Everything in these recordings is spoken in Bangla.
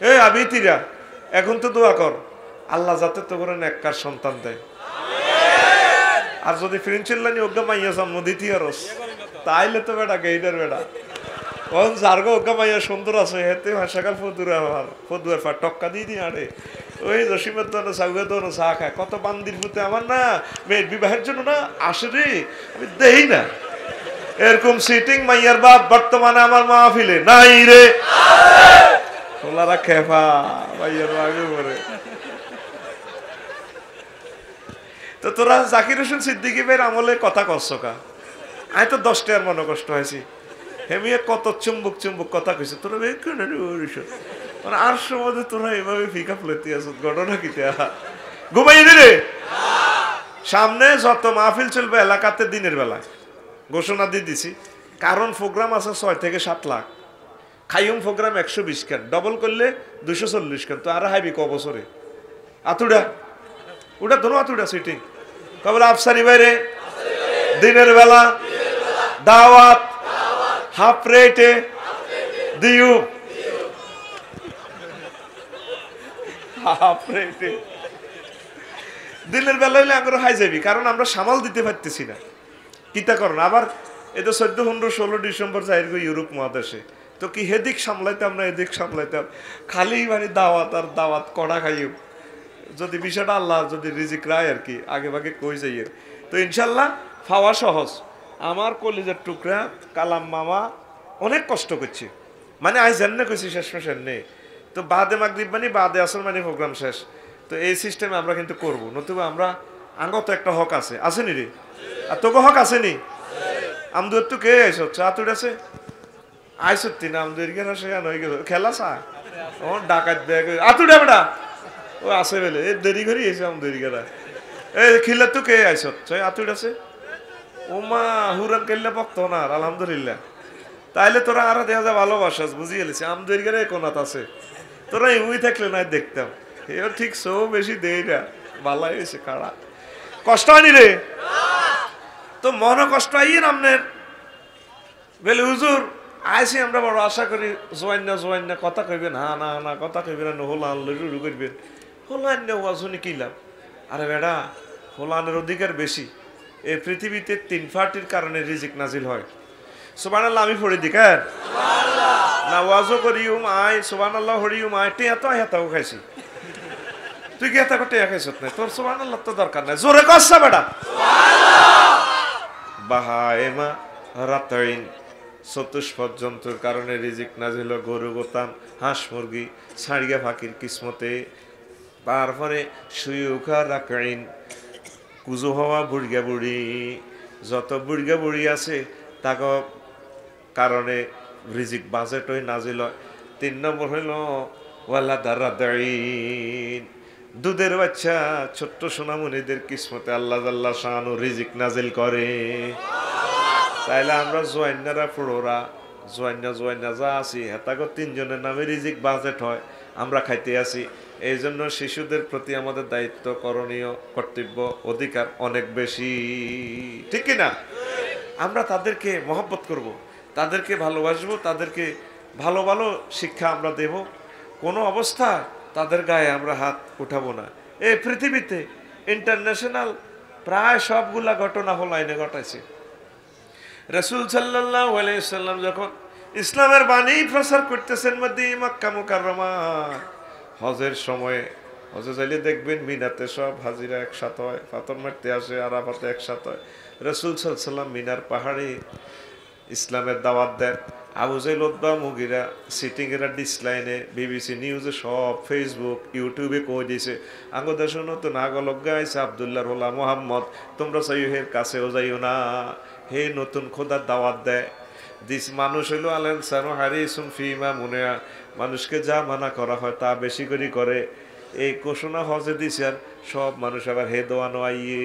এ, আমি তিরা এখন তো দোয়া কর। আল্লাহ যাতে তো করে নেককার সন্তান দেয়। আর যদি ফ্রেঞ্চিল্লানি ওগা মাইয়া জন্ম দিতি আরস তাইলে তো বেটা গেইডার বেটা। কোন জার্গো ওগা মাইয়া সুন্দর আছে, হেতে ভাষাকাল ফদুর আমার ফদুয়ার পা টক্কা দিয়ে দিয়ে আরে। ওই রসিমের দোনো সাউগের দোনো চা খায়। কত বান্দির পুতে আমার না, মেয়ের বিবাহের জন্য না আসে রে। আমি দেই না। এরকম সিটিং মাইয়ার বাপ বর্তমানে আমার মাহফিলে নাই রে। তোলারা খেফা মাইয়ার আগে পরে তো তোরা জাকির হোসেন সিদ্দিকি ভাইয়ের আমলে কথা কষ্ট কা? আমি তো দশটা আর মনে কষ্ট হয়েছি। হেমিয়ে কত চুম্বুক চুম্বুক কথা কইছে? তোরা মানে আর সময় তোরা এভাবে ফিকা ফ্লেতে আস ঘটনা কি ঘুমাই রে। সামনে যত মাহফিল চলবে এলাকাতে দিনের বেলায়। ঘোষণা দিয়ে দিছি। কারণ প্রোগ্রাম আছে ছয় থেকে সাত লাখ। খাইম প্রোগ্রাম একশো বিশ খান ডবল করলে দুশো চল্লিশ খান তো আর হাইবি ক বছরে? আতুডা। ওটা ধরো আতুডা সিটিং। কবল আফসারি বাইরে। দিনের বেলা। দাওয়াত। হাফ রেটে দিউ। হাফ রেটে দিনের বেলা হইলে আমরা হাই যাবি কারণ আমরা সামাল দিতে পারতেছি না। কিতা করুন আবার এটা চোদ্দ, পনেরো, ষোলো ডিসেম্বর যাই ইউরোপ মহাদেশে। তো কি হেদিক সামলাইতাম না এদিক সামলাইতাম? খালি মানে দাওয়াত আর দাওয়াত কড়া খাইও যদি বিষয়টা আল্লাহ, যদি রিজিক রায় আর কি, আগে ভাগে কই যাই তো ইনশাল্লাহ ফাওয়া সহজ। আমার কলিজের টুকরা, কালাম মামা, অনেক কষ্ট করছে। মানে আজ জানে কইছি, শেষ মাস এনে তো বাদে মাগরিব মানে বাদে আসল মানে প্রোগ্রাম শেষ। তো এই সিস্টেমে আমরা কিন্তু করব। নতুবা আমরা আঙ্গত একটা হক আছে। আসেনি রে? আর তোকে হক আসেনি আমদুর তো কে আইস? চাতুর আছে? আইসত্তি না আমদুর গেল সে নই গেল? খেলা চা? ও ডাকাত ব্যাগ আতুড়ে বেটা। ও আছে বেলে। এ দেরি করে এসে আমদুর গেলা এ খিলে তো কে আইসত ছয় আতুড় আছে। ও মা হুরান কেল্লা পক্ত না আলহামদুলিল্লাহ। তাইলে তোরা আরও দেখা যায় ভালোবাসাস বুঝিয়ে গেলিস আমদের গেলে কোনাত আছে। তোরা এমনি থাকলে না দেখতাম। এও ঠিক সো বেশি দেই না। ভালাই হয়েছে কারা কষ্ট হয়নি রে তো মনে কষ্ট আইয়ের আমনের বেলে হুজুর আইসি আমরা বড় আশা করি জোয়ান না জোয়ান না কথা কইবেন হা না না কথা কইবেন না হোলা আনলে করবেন হোলা আনলে হওয়া শুনি কিলাম আরে বেড়া হোলানের অধিকার বেশি। এই পৃথিবীতে তিন ফাটির কারণে রিজিক নাজিল হয়। সুবান আল্লাহ আমি পড়ে দিক না ওয়াজও করি উম আয় সুবান আল্লাহ হরি উম আয় টিয়া তো হেতাও খাইছি। তুই কি হেতা টিয়া খাইছ না তোর সুবান আল্লাহ তো দরকার নাই। জোরে কষা বেটা। বাহায়েমা রাতাইন। চতুষ্পদ জন্তুর কারণে রিজিক নাজিল গরু গোতাম হাঁস মুরগি, ছাড়িয়া ফাঁকির কিসমতে। তারপরে সুইউখা রাকাইন, কুজো হওয়া বুড়িয়া বুড়ি। যত বুড়িয়া বুড়ি আছে, তাকে কারণে রিজিক বাজেট হয়ে নাজিল। তিন নম্বর হইল ওয়াল্লা দারা দাইন দুধের বাচ্চা, ছোট্ট সোনামণিদের কিসমতে আল্লাহ আল্লাহ শাহানু রিজিক নাজিল করে। তাইলে আমরা জোয়ান্নারা ফুড়োরা জোয়ান্না জোয়ান্না যা আছি, হেতাগো তিনজনের নামে রিজিক বাজেট হয়, আমরা খাইতে আসি এই জন্য শিশুদের প্রতি আমাদের দায়িত্ব, করণীয়, কর্তব্য, অধিকার অনেক বেশি। ঠিক না? আমরা তাদেরকে মহব্বত করব। তাদেরকে ভালোবাসবো, তাদেরকে ভালো ভালো শিক্ষা আমরা দেব। কোনো অবস্থা তাদের গায়ে আমরা হাত উঠাবো না। এই পৃথিবীতে ইন্টারন্যাশনাল প্রায় সবগুলা ঘটনা হল আইনে ঘটাইছে। রসুল সাল্লাহ সাল্লাম যখন ইসলামের বাণী প্রচার করতেছেন মধ্যে মক্কা মুকাররমা, হজের সময়ে, হজে যাইলে দেখবেন মিনাতে সব হাজিরা একসাথে হয় পাথর মারতে আসে, আরাফাতে একসাথে হয়। রসুল সাল্লাম মিনার পাহাড়ে ইসলামের দাওয়াত দেন। আবু জাইল উদ্বা মুগিরা সিটিং এরা ডিসলাইনে বিবিসি নিউজে সব ফেসবুক ইউটিউবে কই দিছে, আঙ্গ দেশ নতুন আগলক গাইছে আবদুল্লাহ রোলা মোহাম্মদ, তোমরা সাইহের কাছেও যাইও না। হে নতুন খোদার দাওয়াত দেয়। দিস মানুষ হইল আলেন সানো হারিসুন ফিমা মনে মানুষকে যা মানা করা হয় তা বেশি করে করে। এই ঘোষণা হজে দিছে আর সব মানুষ আবার হে দোয়ানো আইয়ে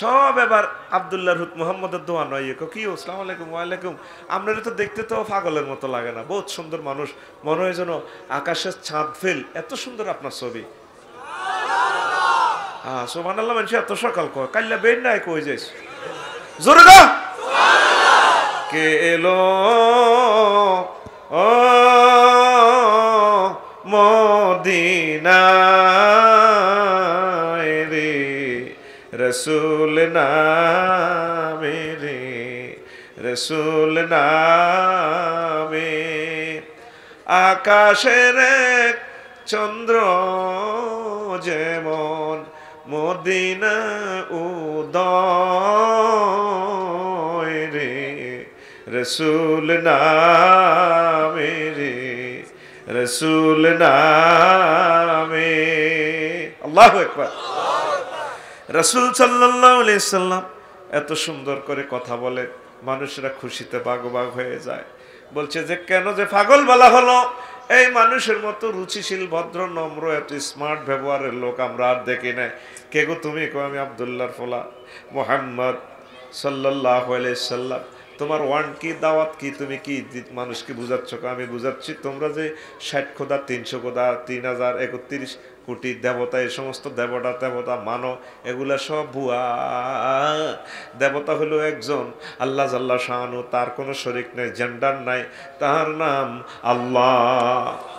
সব এবার আবদুল্লাহ রুত মোহাম্মদের দোয়া নয় কি আসসালাম আলাইকুম ওয়ালাইকুম আপনারা তো দেখতে তো পাগলের মতো লাগে না। বহুত সুন্দর মানুষ। মনে হয় যেন আকাশের ছাদ ফেল। এত সুন্দর আপনার ছবি। হ্যাঁ সোমান আল্লাহ মানুষ এত সকাল কয়? কাল্লা বেড নাই কই যাইস? জোরে গা কে এলো? ও মদিনায় রে, রসুল নামে রে, রসুল নামে। আকাশের চন্দ্র যেমন মদিনা উদয় রসুল নামে রে, রসুল নামে। আল্লাহ একবার রসুল সাল্লাহ সাল্লাম এত সুন্দর করে কথা বলে, মানুষরা খুশিতে বাগবাগ হয়ে যায়। বলছে যে, কেন যে পাগল বলা হলো? এই মানুষের মতো রুচিশীল, ভদ্র, নম্র, এত স্মার্ট ব্যবহারের লোক আমরা আর দেখি নাই। কে গো তুমি? কো আমি আবদুল্লাহর ফোলা মোহাম্মদ সাল্লাহ সাল্লাম। তোমার ওয়ান কি দাওয়াত কি? তুমি কি মানুষকে বুঝাচ্ছ? আমি বুঝাচ্ছি, তোমরা যে ষাট খোদা, তিনশো খোদা, তিন হাজার একত্রিশ কোটি দেবতা এই সমস্ত দেবতা দেবতা, মানো, এগুলা সব ভুয়া। দেবতা হলো একজন, আল্লাহ জাল্লা শাহানু, তার কোনো শরিক নাই জেন্ডার নাই, তার নাম আল্লাহ।